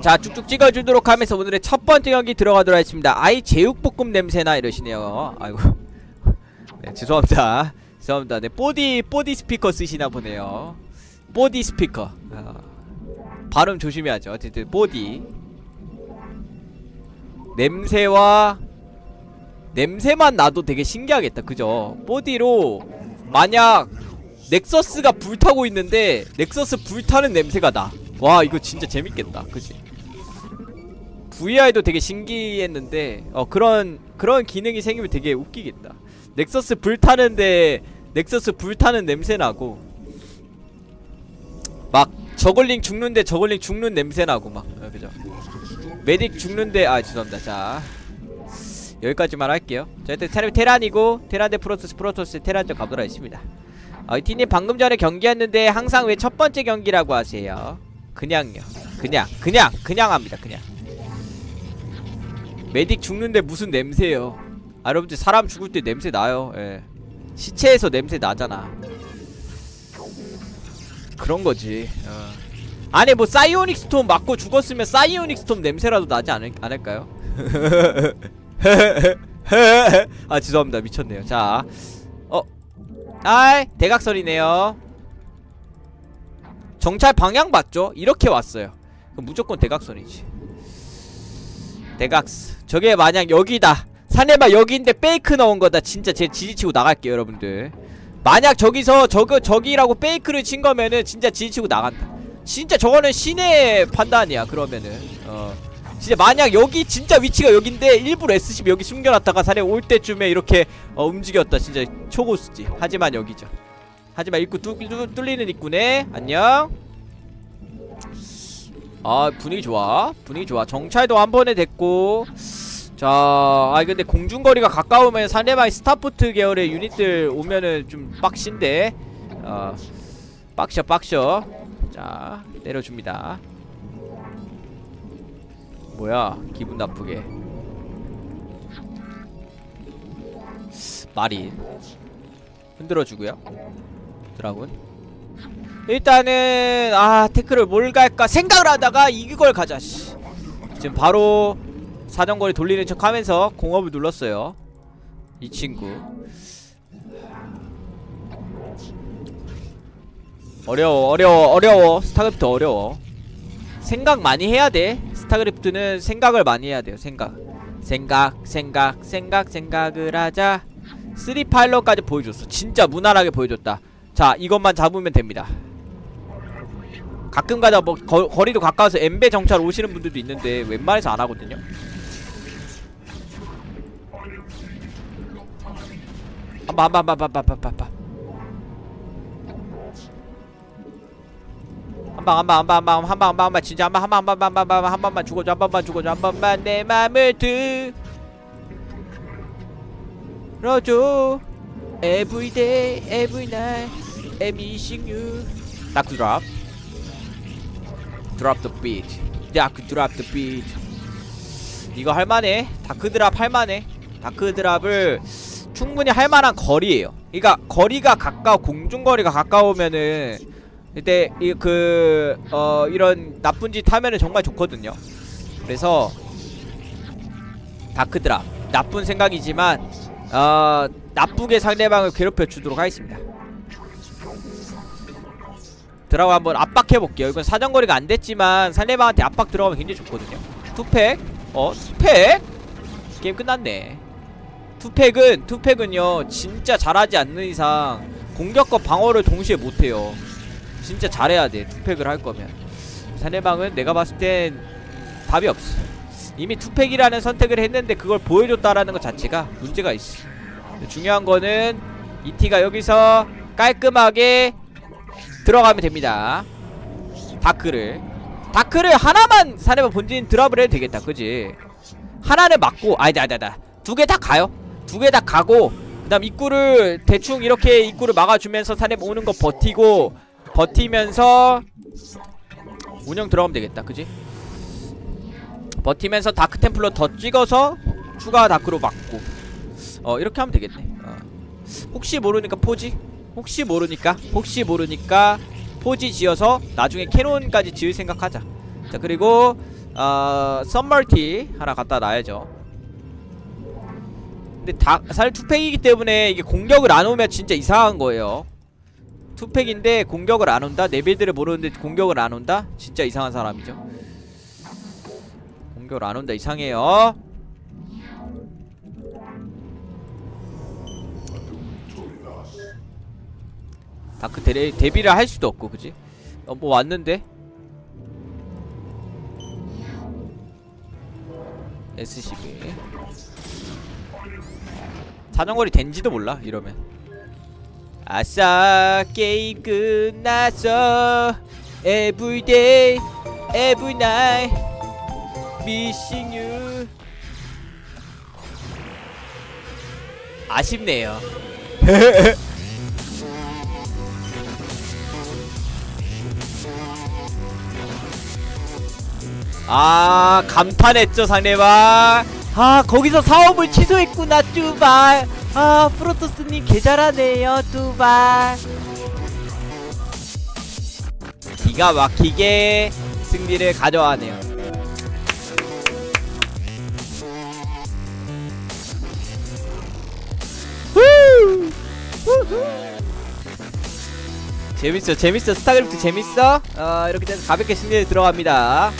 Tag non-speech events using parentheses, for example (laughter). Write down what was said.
자 쭉쭉 찍어주도록 하면서 오늘의 첫 번째 경기 들어가도록 하겠습니다. 아이 제육볶음 냄새나 이러시네요. 아이고. 네 죄송합니다. 죄송합니다. 네 보디 보디 스피커 쓰시나 보네요. 보디 스피커. 아, 발음 조심해야죠. 어쨌든 보디. 냄새와 냄새만 나도 되게 신기하겠다. 그죠? 보디로 만약 넥서스가 불타고 있는데 넥서스 불타는 냄새가 나와 이거 진짜 재밌겠다. 그지 VR도 되게 신기했는데 어 그런 그런 기능이 생기면 되게 웃기겠다. Nexus 불타는데 Nexus 불타는 냄새 나고 막 zergling 죽는데 zergling 죽는 냄새 나고 막 어, 그죠? medic 죽는데 아 죄송합니다. 자 여기까지만 할게요. 자 일단 차라리 테란이고 테란 대 프로토스 프로토스 테란 쪽 가보도록 하겠습니다. 어, 티님 방금 전에 경기했는데 항상 왜 첫 번째 경기라고 하세요? 그냥요. 그냥 그냥 그냥 합니다. 그냥 메딕 죽는데 무슨 냄새요 아 여러분들 사람 죽을 때 냄새 나요 예. 시체에서 냄새 나잖아 그런 거지 어. 아니 뭐 사이오닉 스톰 맞고 죽었으면 사이오닉 스톰 냄새라도 나지 않을, 않을까요? (laughs) 아 죄송합니다 미쳤네요 자 어. 아이 대각선이네요 정찰 방향 봤죠? 이렇게 왔어요 무조건 대각선이지 대각스 저게 만약 여기다 사내마 여기인데 fake 넣은 거다 진짜 제 GG치고 나갈게요 여러분들. 만약 저기서 저거 저기라고 fake를 친 거면은 진짜 GG치고 나간다. 진짜 저거는 신의 판단이야 그러면은. 어. 진짜 만약 여기 진짜 위치가 여긴데 일부러 SCV 여기 숨겨놨다가 사내 올 때쯤에 이렇게 어, 움직였다 진짜 초고수지. 하지만 여기죠. 하지만 입구 뚫, 뚫, 뚫리는 입구네. 안녕 아 분위기 좋아. 분위기 좋아. 정찰도 한 번에 됐고. 자, 아 근데 공중거리가 가까우면 상대방이 스타포트 계열의 유닛들 오면은 좀 빡신데. 어 빡셔 빡셔. 자 내려줍니다. 뭐야 기분 나쁘게. 마린. 흔들어주고요. 드라군 일단은 아 태클을 뭘 갈까 생각을 하다가 이걸 가자 씨. 지금 바로 사정거리 돌리는 척 하면서 공업을 눌렀어요. 이 친구. 어려워 어려워 어려워. 스타크래프트 어려워. 생각 많이 해야 돼. 스타크래프트는 생각을 많이 해야 돼요 생각. 생각 생각 생각 생각을 하자. 3 파일럿까지 보여줬어. 진짜 무난하게 보여줬다. 자 이것만 잡으면 됩니다 가끔가다 뭐 거, 거리도 가까워서 엠베 정찰 오시는 분들도 있는데 웬만해서 안 하거든요 한번 한번 한번 한번 한번 한번 한방 한방 한방 한방 한방 한방 한방 진짜 한방 한방 한방 한방 한방 한 번만 죽어줘 한 번만 죽어줘 한 번만 내 맘을 들어줘 Every day every night I'm missing you dark drop drop the beat dark drop the beat 이거 할만해? dark drop 할만해? dark drop을 충분히 할만한 거리에요. 그니까 거리가 가까워 공중거리가 가까우면은 그때 이 그 어 이런 나쁜 짓 하면은 정말 좋거든요. 그래서 dark drop. 나쁜 생각이지만 어 나쁘게 상대방을 괴롭혀 주도록 하겠습니다 dragoon 한번 압박해볼게요. 이건 사정거리가 안됐지만 상대방한테 압박 들어가면 굉장히 좋거든요. two fac 어? two fac? 게임 끝났네. 투팩은 투팩은요 진짜 잘하지 않는 이상 공격과 방어를 동시에 못해요. 진짜 잘해야 돼 투팩을 할 거면. 상대방은 내가 봤을 땐 답이 없어. 이미 투팩이라는 선택을 했는데 그걸 보여줬다라는 것 자체가 문제가 있어. 중요한 거는 이티가 여기서 깔끔하게 들어가면 됩니다. 다크를. 다크를 하나만 사내방 본진 드랍을 해도 되겠다. 그지? 하나를 맞고 아니다 아니다 아니다. 두 개 다 가요. 두 개 다 가고 그 다음 입구를 대충 이렇게 입구를 막아주면서 사내방 오는 거 버티고 버티면서 운영 들어가면 되겠다. 그지? 버티면서 다크템플러 더 찍어서 추가 다크로 막고. 어 이렇게 하면 되겠네. 어. 혹시 모르니까 포지 혹시 모르니까 혹시 모르니까 포지 지어서 나중에 캐논까지 지을 생각하자. 자 그리고 어 섬멀티 하나 갖다 놔야죠. 근데 다 사실 two fac이기 때문에 이게 공격을 안 오면 진짜 이상한 거예요. two fac인데 공격을 안 온다? 내 build를 모르는데 공격을 안 온다? 진짜 이상한 사람이죠. 공격을 안 온다. 이상해요 dark 데레, 대비를 할 수도 없고 그지? 어 뭐 왔는데? SCB 사정거리 된지도 몰라 이러면. 아싸 게임 끝났어. Everyday Every night. Missing you. 아쉽네요 (laughs) 아 감탄했죠 상대방. 아 거기서 사업을 취소했구나 뚜발. 아 프로토스님 개잘하네요 뚜발. 기가 막히게 승리를! 후후! 재밌어 재밌어. 스타크래프트 재밌어? 어 이렇게 돼서 가볍게 승리를 들어갑니다